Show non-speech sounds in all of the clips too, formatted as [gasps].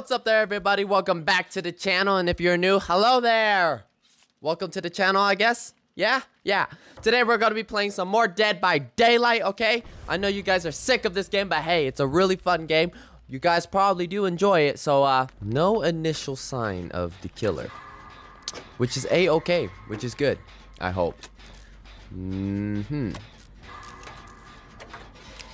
what's up there, everybody? Welcome back to the channel. And if you're new, hello there. Welcome to the channel, I guess. Yeah? Yeah. Today we're going to be playing some more Dead by Daylight, okay? I know you guys are sick of this game, but hey, it's a really fun game. You guys probably do enjoy it, so uh, no initial sign of the killer. Which is A-okay, which is good, I hope. Mm-hmm.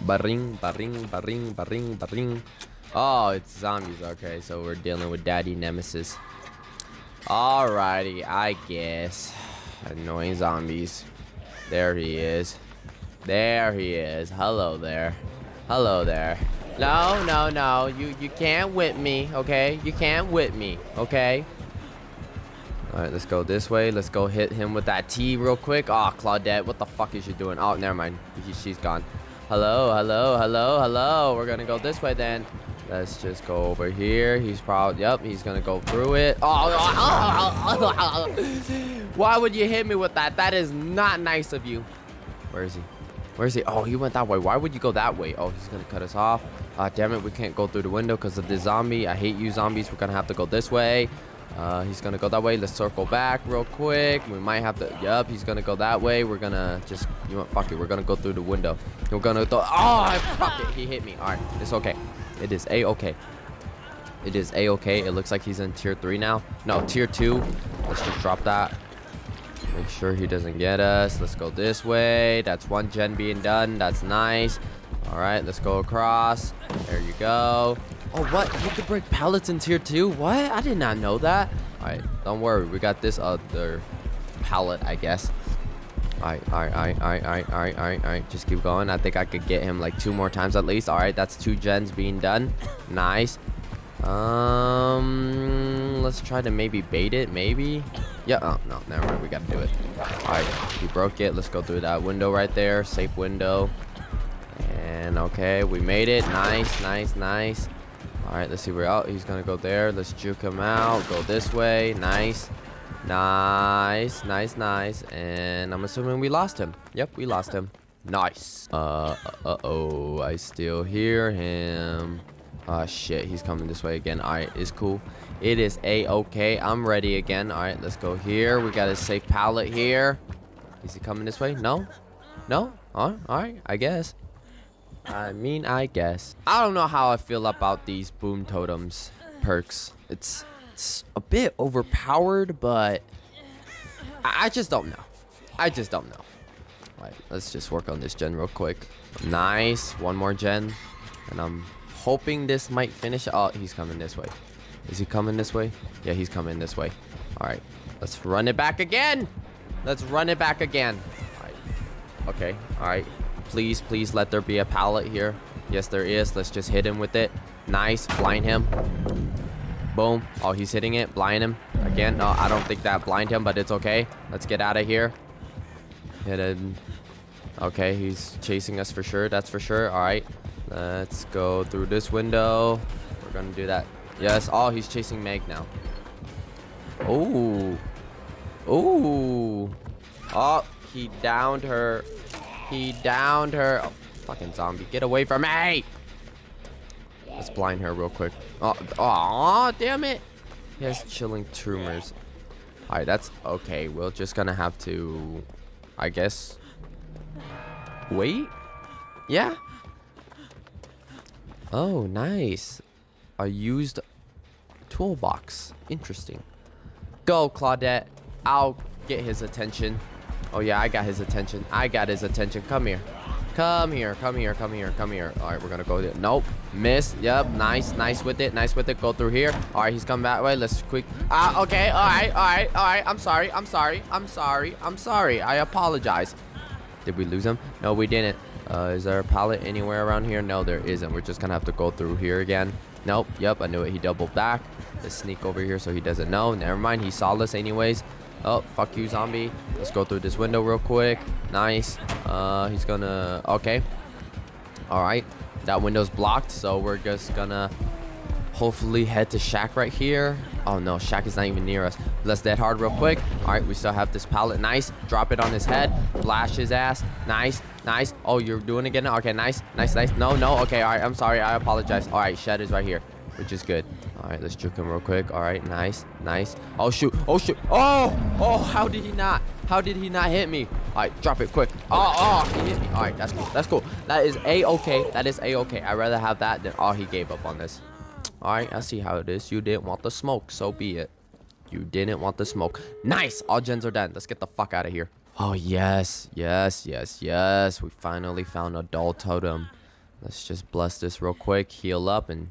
Baring, baring, baring, baring, baring. Oh, it's zombies. Okay, so we're dealing with Daddy Nemesis. Alrighty, I guess. Annoying zombies. There he is. There he is. Hello there. Hello there. No, no, no. You you can't whip me, okay? You can't whip me, okay? Alright, let's go this way. Let's go hit him with that T real quick. Oh, Claudette, what the fuck is she doing? Oh, never mind. He, she's gone. Hello, hello, hello, hello. We're gonna go this way then. Let's just go over here. He's probably, yep, he's gonna go through it. Oh, why would you hit me with that? That is not nice of you. Where is he? Where is he? Oh, he went that way. Why would you go that way? Oh, he's gonna cut us off. Ah, uh, damn it, we can't go through the window because of the zombie. I hate you zombies. We're gonna have to go this way. Uh, he's gonna go that way. Let's circle back real quick. We might have to. Yup, he's gonna go that way. We're gonna just. You know, fuck it. We're gonna go through the window. We're gonna go. Oh, fuck it. He hit me. All right, it's okay. It is a okay. It is a okay. It looks like he's in tier three now. No, tier two. Let's just drop that. Make sure he doesn't get us. Let's go this way. That's one gen being done. That's nice. All right, let's go across. There you go. Oh, what? You could break pallets in tier 2? What? I did not know that. Alright, don't worry. We got this other pallet, I guess. Alright, alright, alright, alright, alright, alright, alright, alright. Just keep going. I think I could get him like two more times at least. Alright, that's two gens being done. [laughs] Nice. Um, let's try to maybe bait it, maybe. Yeah, oh, no, never mind. We got to do it. Alright, we broke it. Let's go through that window right there. Safe window. And okay, we made it. Nice, nice, nice. All right, let's see where out. Oh, he's gonna go there. Let's juke him out. Go this way. Nice, nice, nice, nice. And I'm assuming we lost him. Yep, we lost him. Nice. Uh, uh oh. I still hear him. Ah, uh, shit. He's coming this way again. All right, it's cool. It is a-okay. I'm ready again. All right, let's go here. We got a safe pallet here. Is he coming this way? No? No? All right, I guess. I mean, I guess. I don't know how I feel about these boon totems perks. It's, it's a bit overpowered, but I, just don't know. I just don't know. All right, let's just work on this gen real quick. Nice. One more gen. And I'm hoping this might finish. Oh, he's coming this way. Is he coming this way? Yeah, he's coming this way. All right. Let's run it back again. Let's run it back again. All right. Okay. All right. Please, please let there be a pallet here. Yes, there is. Let's just hit him with it. Nice. Blind him. Boom. Oh, he's hitting it. Blind him. Again. No, I don't think that blind him, but it's okay. Let's get out of here. Hit him. Okay, he's chasing us for sure. That's for sure. All right. Let's go through this window. We're going to do that. Yes. Oh, he's chasing Meg now. Oh. Oh. Oh, he downed her. He downed her. Oh, fucking zombie. Get away from me. Blind her real quick. Oh, oh damn it. He has Thrilling Tremors. All right, that's okay. We're just to have to, I guess, wait. Yeah. Oh, nice. A used toolbox. Interesting. Go, Claudette. I'll get his attention. Oh, yeah, I got his attention. I got his attention. Come here. Come here. Come here. Come here. Come here. All right, we're to go there. Nope. Miss. Yep. Nice. Nice with it. Nice with it. Go through here. All right, he's coming that way. Let's quick. Ah, uh, okay. All right. All right. All right. I'm sorry. I'm sorry. I'm sorry. I'm sorry. I apologize. Did we lose him? No, we didn't. Uh, is there a pallet anywhere around here? No, there isn't. We're just to have to go through here again. Nope. Yep. I knew it. He doubled back. Let's sneak over here so he doesn't know. Never mind. He saw us anyways. Oh, fuck you, zombie. Let's go through this window real quick. Nice. Uh, he's gonna... Okay. Alright. That window's blocked, so we're just gonna hopefully head to Shack right here. Oh, no. Shack is not even near us. Let's dead hard real quick. Alright, we still have this pallet. Nice. Drop it on his head. Flash his ass. Nice. Nice. Oh, you're doing it again? Okay, nice. Nice, nice. No, no. Okay, alright. I'm sorry. I apologize. Alright, Shed is right here. Which is good. All right, let's juke him real quick. All right, nice, nice. Oh, shoot. Oh, shoot. Oh, oh, how did he not? How did he not hit me? All right, drop it quick. Oh, oh, he hit me. All right, that's cool. That's cool. That is A-okay. That is A-okay. I'd rather have that than, oh, he gave up on this. All right, I see how it is. You didn't want the smoke, so be it. You didn't want the smoke. Nice. All gens are done. Let's get the fuck out of here. Oh, yes. Yes, yes, yes. We finally found a dull totem. Let's just bless this real quick, heal up, and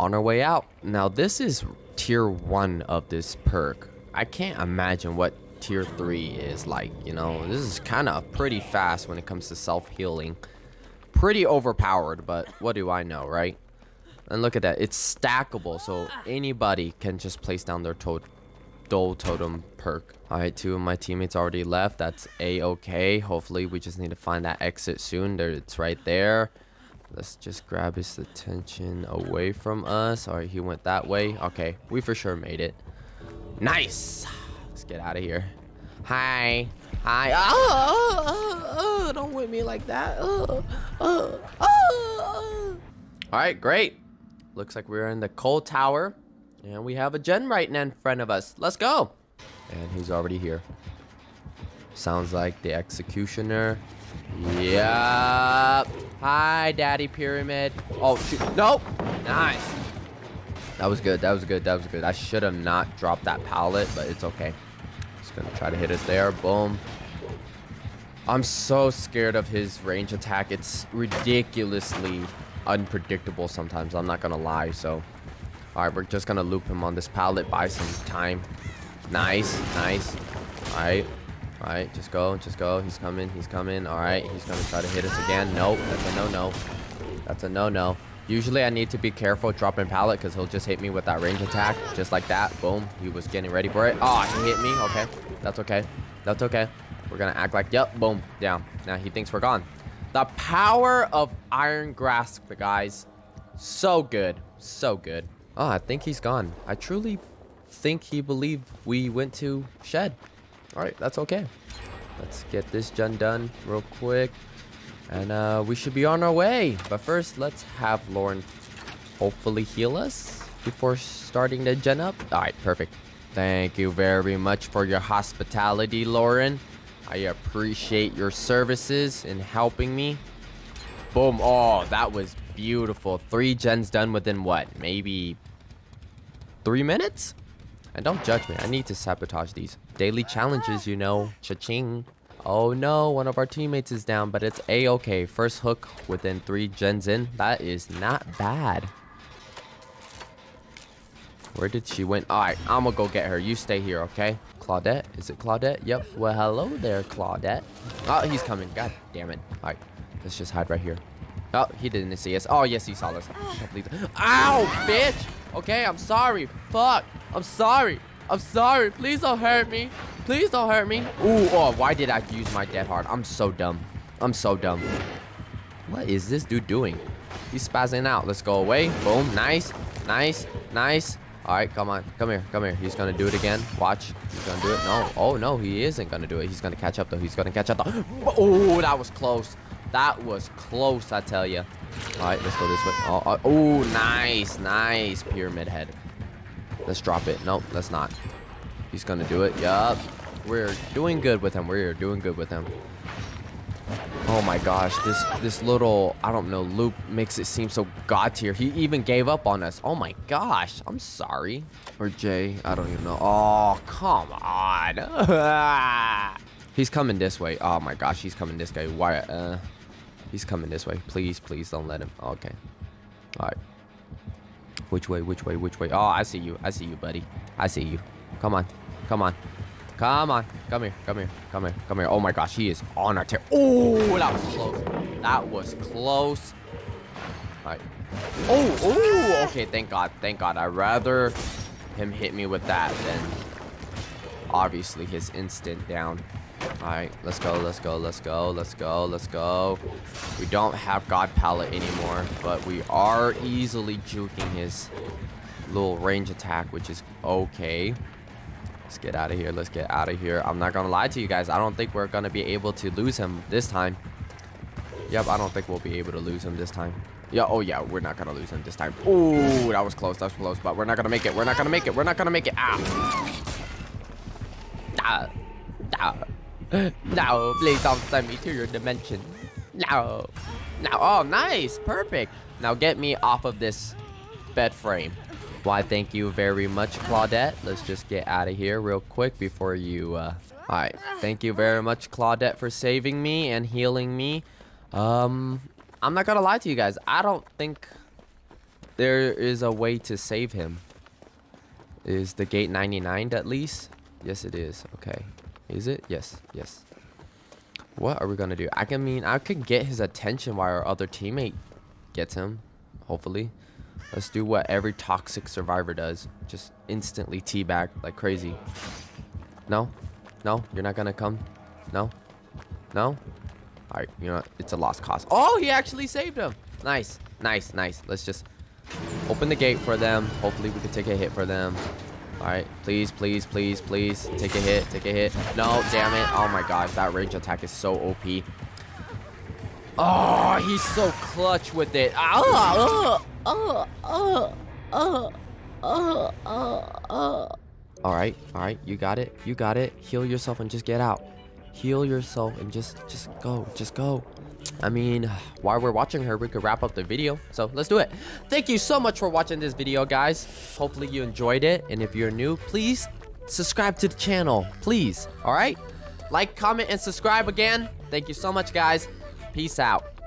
on our way out. Now, this is tier 1 of this perk. I can't imagine what tier 3 is like, you know? This is kind of pretty fast when it comes to self-healing. Pretty overpowered, but what do I know, right? And look at that. It's stackable, so anybody can just place down their to Dull Totem perk. Alright, two of my teammates already left. That's a-okay. Hopefully, we just need to find that exit soon. There, It's right there. Let's just grab his attention away from us. Alright, he went that way. Okay, we for sure made it. Nice! Let's get out of here. Hi. Hi. Oh, oh, oh, don't whip me like that. Ah, ah, ah, oh, oh, oh. Alright, great. Looks like we're in the coal tower. And we have a gen right in front of us. Let's go. And he's already here. Sounds like the executioner. Yep. Hi, Daddy Pyramid. Oh, shoot. Nope. Nice. That was good. That was good. That was good. I should have not dropped that pallet, but it's okay. Just going to try to hit us there. Boom. I'm so scared of his range attack. It's ridiculously unpredictable sometimes. I'm not going to lie. So, all right, we're just going to loop him on this pallet, buy some time. Nice. Nice. All right. All right, just go, just go. He's coming, he's coming. All right, he's gonna try to hit us again. Nope, that's a no-no. That's a no-no. Usually I need to be careful dropping pallet because he'll just hit me with that range attack. Just like that. Boom. He was getting ready for it. Oh, he hit me. Okay. That's okay. That's okay. We're to act like, yep, boom, down. Now he thinks we're gone. The power of Iron Grasp, the guys. So good. So good. Oh, I think he's gone. I truly think he believed we went to Shed. All right, that's okay. Let's get this gen done real quick. And uh, we should be on our way. But first, let's have Lauren hopefully heal us before starting the gen up. All right, perfect. Thank you very much for your hospitality, Lauren. I appreciate your services in helping me. Boom. Oh, that was beautiful. Three gens done within what? Maybe three minutes? And don't judge me. I need to sabotage these. Daily challenges, you know. Cha-ching. Oh no, one of our teammates is down, but it's a-okay. First hook within three gens in. That is not bad. Where did she went? Alright, I'm gonna go get her. You stay here, okay? Claudette? Is it Claudette? Yep. Well, hello there, Claudette. Oh, he's coming. God damn it. Alright, let's just hide right here. Oh, he didn't see us. Oh, yes, he saw us. Ow, bitch! Okay, I'm sorry. Fuck. I'm sorry. I'm sorry. Please don't hurt me. Please don't hurt me. Ooh, oh, why did I use my dead hard? I'm so dumb. I'm so dumb. What is this dude doing? He's spazzing out. Let's go away. Boom. Nice. Nice. Nice. All right, come on. Come here. Come here. He's going to do it again. Watch. He's going to do it. No. Oh, no. He isn't going to do it. He's going to catch up, though. He's going to catch up, though. [gasps] Oh, that was close. That was close, I tell you. All right, let's go this way. Oh, oh, oh, nice. Nice pyramid head. Let's drop it. Nope, let's not. He's going to do it. Yup. We're doing good with him. We're doing good with him. Oh my gosh, this this little, I don't know, loop makes it seem so god tier. He even gave up on us. Oh my gosh, I'm sorry. Or Jay, I don't even know. Oh, come on. [laughs] he's coming this way. Oh my gosh, he's coming this way. Why? Uh, he's coming this way. Please, please don't let him. Okay. All right. Which way, which way, which way? Oh, I see you. I see you, buddy. I see you. Come on. Come on. Come on. Come here. Come here. Come here. Come here. Oh my gosh, he is on our tail. Oh, that was close. That was close. All right. Oh, oh, okay. Thank God. Thank God. I'd rather him hit me with that than obviously his instant down. All right, let's go, let's go, let's go, let's go, let's go. We don't have God Pallet anymore, but we are easily juking his little range attack, which is okay. Let's get out of here. Let's get out of here. I'm not going to lie to you guys. I don't think we're going to be able to lose him this time. Yep, I don't think we'll be able to lose him this time. Yeah, oh yeah, we're not gonna lose him this time. Oh, that was close, that was close, but we're not gonna make it. We're not gonna make it. We're not gonna make it. Ah. Ah. [laughs] No. Please don't send me to your dimension. No. No. Oh, nice. Perfect. Now get me off of this bed frame. Why, thank you very much, Claudette. Let's just get out of here real quick before you, uh... Alright, thank you very much, Claudette, for saving me and healing me. Um, I'm not gonna lie to you guys. I don't think there is a way to save him. Is the gate 99 at least? Yes, it is. Okay. Is it? Yes. Yes. What are we gonna do? I can mean I can get his attention while our other teammate gets him. Hopefully. Let's do what every toxic survivor does. Just instantly teabag like crazy. No? No? You're not gonna come? No? No? Alright, you know? It's a lost cause. Oh, he actually saved him! Nice. Nice, nice. Let's just open the gate for them. Hopefully we can take a hit for them. Alright, please, please, please, please. Take a hit, take a hit. No, damn it. Oh my gosh, that range attack is so OP. Oh, he's so clutch with it. Ah, uh, uh, uh, uh, uh, Alright, alright, you got it. You got it. Heal yourself and just get out. Heal yourself and just just go. Just go. I mean, while we're watching her, we could wrap up the video. So let's do it. Thank you so much for watching this video, guys. Hopefully you enjoyed it. And if you're new, please subscribe to the channel. Please. All right? Like, comment, and subscribe again. Thank you so much, guys. Peace out.